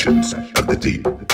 Sessions of the Deep.